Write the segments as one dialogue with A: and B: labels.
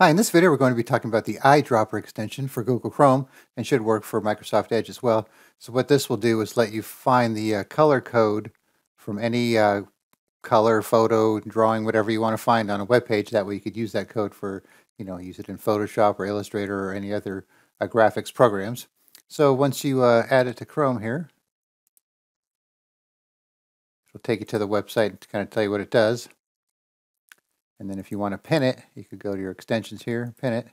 A: Hi, in this video we're going to be talking about the eyedropper extension for Google Chrome and should work for Microsoft Edge as well. So what this will do is let you find the uh, color code from any uh, color, photo, drawing, whatever you want to find on a web page. That way you could use that code for, you know, use it in Photoshop or Illustrator or any other uh, graphics programs. So once you uh, add it to Chrome here, it'll take you to the website to kind of tell you what it does. And then if you want to pin it, you could go to your extensions here, pin it.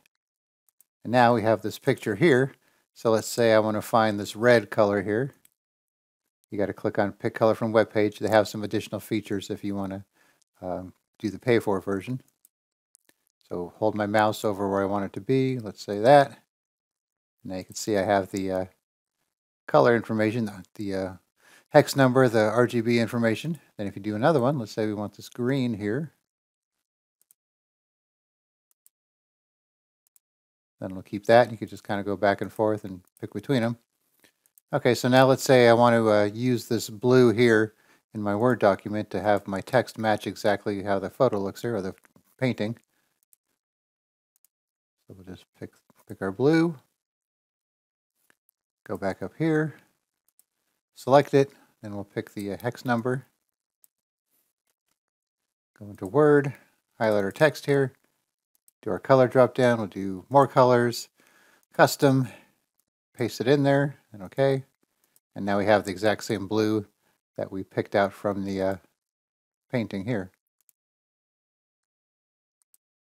A: And now we have this picture here. So let's say I want to find this red color here. You got to click on pick color from web page. They have some additional features if you want to um, do the pay for version. So hold my mouse over where I want it to be. Let's say that. Now you can see I have the uh, color information, the uh, hex number, the RGB information. Then if you do another one, let's say we want this green here. Then we'll keep that. And you can just kind of go back and forth and pick between them. Okay, so now let's say I want to uh, use this blue here in my Word document to have my text match exactly how the photo looks here, or the painting. So we'll just pick, pick our blue, go back up here, select it, and we'll pick the uh, hex number, go into Word, highlight our text here, do our color drop down. We'll do more colors, custom, paste it in there, and okay. And now we have the exact same blue that we picked out from the uh, painting here.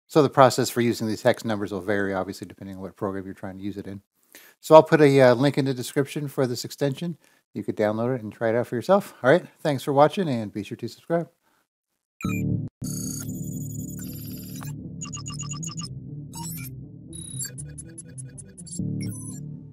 A: So the process for using these hex numbers will vary, obviously, depending on what program you're trying to use it in. So I'll put a uh, link in the description for this extension. You could download it and try it out for yourself. All right, thanks for watching, and be sure to subscribe. Thank you.